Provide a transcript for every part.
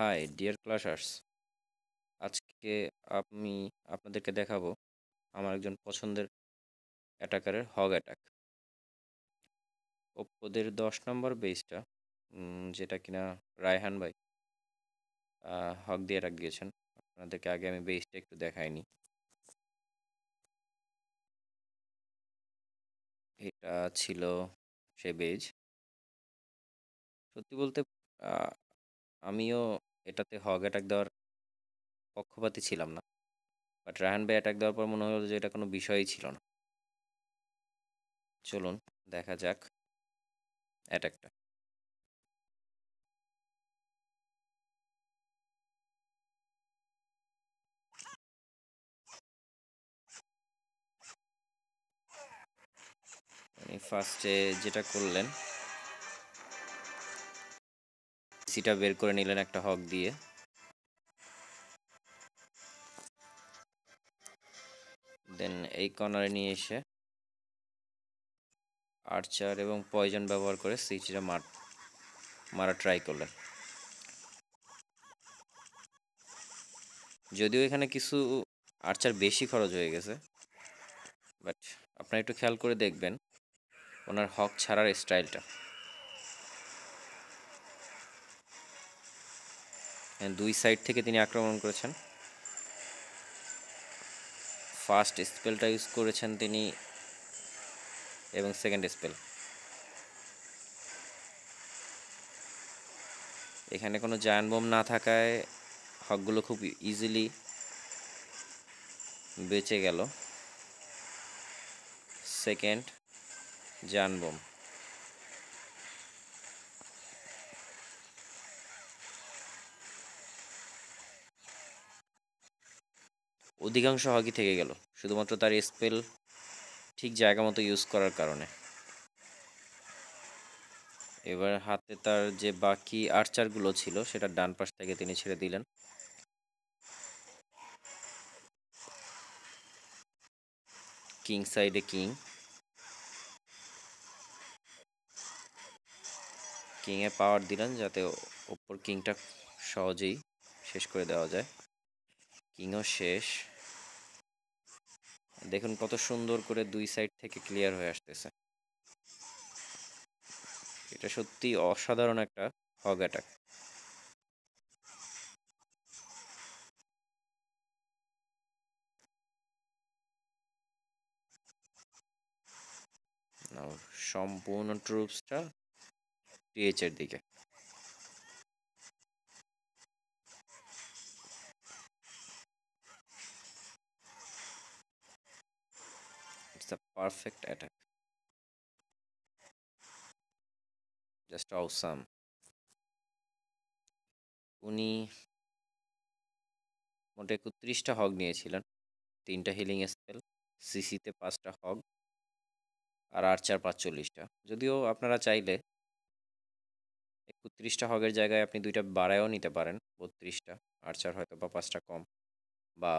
High deer ক্লাসার্স, আজকে আমি আপনাদেরকে দেখাবো আমার একজন পছন্দের অ্যাটাকারের হগ অ্যাটাক। ওপ্পোদের দশ নম্বর বেসটা যেটা কিনা রায়হান ভাই হক দিয়ে অ্যাটাক দিয়েছেন। আপনাদেরকে আগে আমি বেসটা একটু দেখাইনি। এটা ছিল সে বেজ। সত্যি বলতে আমিও এটাতে হগ অ্যাটাক দেওয়ার পক্ষপাতী ছিলাম না। বাট রায়হান ভাই অ্যাটাক দেওয়ার পর মনে হলো যে এটা কোনো বিষয়ই ছিল না। চলুন, দেখা যাক অ্যাটাকটা ফার্স্টে যেটা করলেন সিটা বের করে নিলেন একটা হক দিয়ে। দেন এই কর্নারে নিয়ে এসে আর্চার এবং পয়জন ব্যবহার করে সিচিটা মার মারা ট্রাই করলেন। যদিও এখানে কিছু আর্চার বেশি খরচ হয়ে গেছে বাট আপনারা একটু খেয়াল করে দেখবেন, ওনার হক ছাড়ার স্টাইলটা দুই সাইড থেকে তিনি আক্রমণ করেছেন। ফার্স্ট স্পেলটা ইউজ করেছেন তিনি এবং সেকেন্ড স্পেল এখানে কোনো জায়ান বোম না থাকায় হকগুলো খুব ইজিলি বেঁচে গেল। সেকেন্ড জান বোম অধিকাংশ হকি থেকে গেল, শুধুমাত্র তার স্পেল ঠিক জায়গা মতো ইউজ করার কারণে। এবার হাতে তার যে বাকি আর্চারগুলো ছিল, সেটা ডান পাশ থেকে তিনি ছেড়ে দিলেন। কিং সাইডে কিং কিংয়ে পাওয়ার দিলেন যাতে ওপর কিংটা সহজেই শেষ করে দেওয়া যায়। কিংও শেষ। দেখুন কত সুন্দর করে দুই সাইড থেকে ক্লিয়ার হয়ে আসতেছে। এটা সত্যি অসাধারণ একটা হগ অ্যাটাক সম্পূর্ণ ট্রুপসটা টিএচ এর দিকে। It's a perfect attack. Just awesome. উনি মোটে একত্রিশটা হগ নিয়েছিলেন তিনটা হিলিং স্পেল সিসিতে পাঁচটা হগ আর আর্চার পাঁচচল্লিশটা যদিও আপনারা চাইলে একত্রিশটা হগের জায়গায় আপনি দুইটা বাড়ায়ও নিতে পারেন বত্রিশটা আর্চার হয়তো বা পাঁচটা কম, বা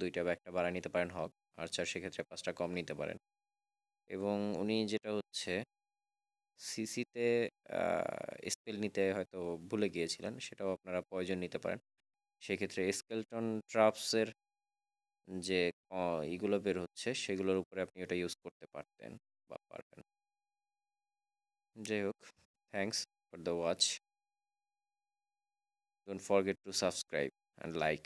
দুইটা বা একটা বাড়ায় নিতে পারেন হগ আর্চার সেক্ষেত্রে পাঁচটা কম নিতে পারেন। এবং উনি যেটা হচ্ছে সিসিতে স্পেল নিতে হয়তো ভুলে গিয়েছিলেন, সেটাও আপনারা প্রয়োজন নিতে পারেন। সেক্ষেত্রে স্কেলটন ট্রাফসের যে ইগুলো বের হচ্ছে, সেগুলোর উপরে আপনি ওটা ইউজ করতে পারতেন বা পারবেন। যাই হোক thanks for the watch don't forget to subscribe and like